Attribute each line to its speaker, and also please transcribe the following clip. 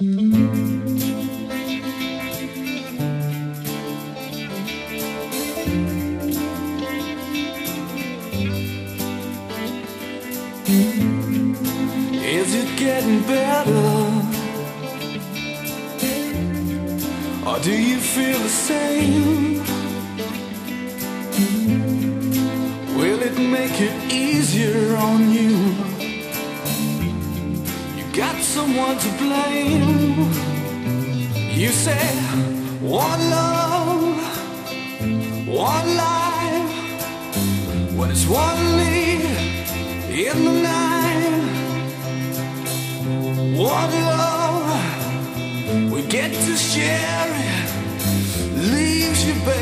Speaker 1: Is it getting better? Or do you feel the same? Will it make it easier on you? Got someone to blame. You say, one love, one life. When it's one lead in the night, one love, we get to share it. Leaves you, baby,